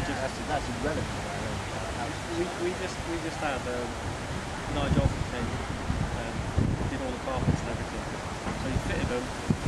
Just That's, that's irrelevant. Uh, we, we just we just had um, Nigel came um, did all the carpets and everything. So he fitted them